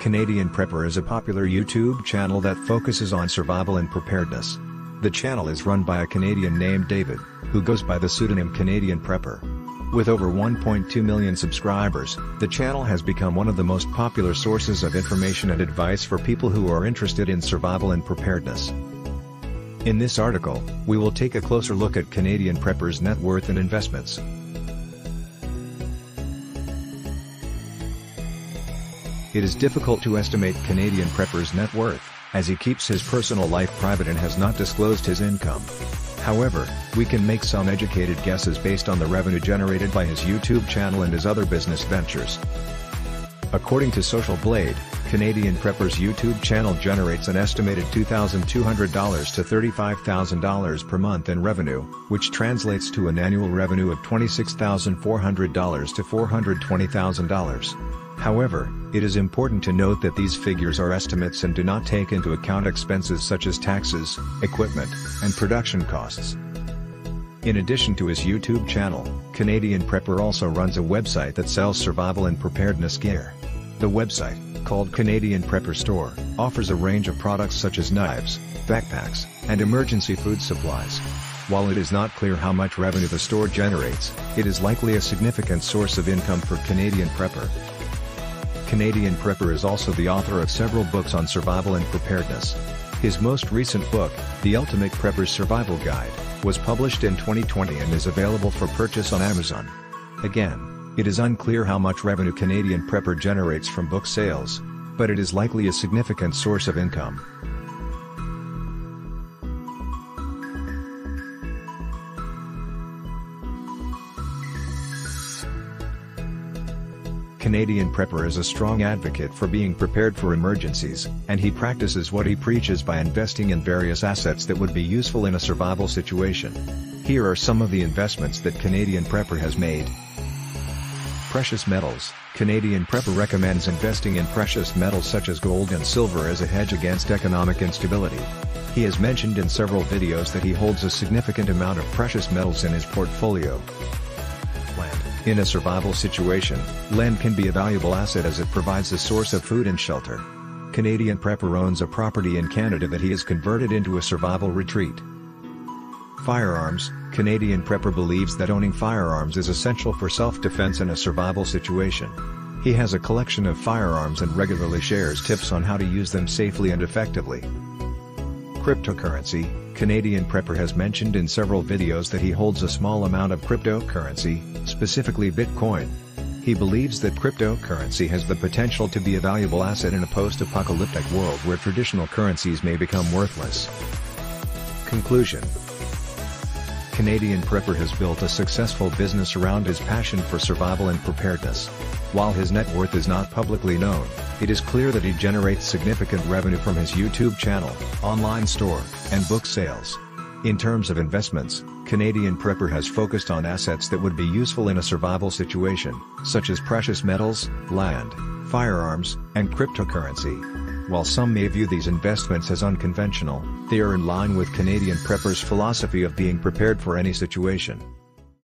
Canadian Prepper is a popular YouTube channel that focuses on survival and preparedness. The channel is run by a Canadian named David, who goes by the pseudonym Canadian Prepper. With over 1.2 million subscribers, the channel has become one of the most popular sources of information and advice for people who are interested in survival and preparedness. In this article, we will take a closer look at Canadian Prepper's net worth and investments. It is difficult to estimate Canadian Prepper's net worth, as he keeps his personal life private and has not disclosed his income. However, we can make some educated guesses based on the revenue generated by his YouTube channel and his other business ventures. According to Social Blade, Canadian Prepper's YouTube channel generates an estimated $2,200 to $35,000 per month in revenue, which translates to an annual revenue of $26,400 to $420,000. However, it is important to note that these figures are estimates and do not take into account expenses such as taxes, equipment, and production costs. In addition to his YouTube channel, Canadian Prepper also runs a website that sells survival and preparedness gear. The website, called Canadian Prepper Store, offers a range of products such as knives, backpacks, and emergency food supplies. While it is not clear how much revenue the store generates, it is likely a significant source of income for Canadian Prepper. Canadian Prepper is also the author of several books on survival and preparedness. His most recent book, The Ultimate Prepper's Survival Guide, was published in 2020 and is available for purchase on Amazon. Again, it is unclear how much revenue Canadian Prepper generates from book sales, but it is likely a significant source of income. Canadian Prepper is a strong advocate for being prepared for emergencies, and he practices what he preaches by investing in various assets that would be useful in a survival situation. Here are some of the investments that Canadian Prepper has made. Precious metals Canadian Prepper recommends investing in precious metals such as gold and silver as a hedge against economic instability. He has mentioned in several videos that he holds a significant amount of precious metals in his portfolio. In a survival situation, land can be a valuable asset as it provides a source of food and shelter. Canadian Prepper owns a property in Canada that he has converted into a survival retreat. Firearms Canadian Prepper believes that owning firearms is essential for self-defense in a survival situation. He has a collection of firearms and regularly shares tips on how to use them safely and effectively. Cryptocurrency Canadian Prepper has mentioned in several videos that he holds a small amount of cryptocurrency, specifically Bitcoin. He believes that cryptocurrency has the potential to be a valuable asset in a post-apocalyptic world where traditional currencies may become worthless. Conclusion Canadian Prepper has built a successful business around his passion for survival and preparedness. While his net worth is not publicly known, it is clear that he generates significant revenue from his YouTube channel, online store, and book sales. In terms of investments, Canadian Prepper has focused on assets that would be useful in a survival situation, such as precious metals, land, firearms, and cryptocurrency. While some may view these investments as unconventional, they are in line with Canadian preppers' philosophy of being prepared for any situation.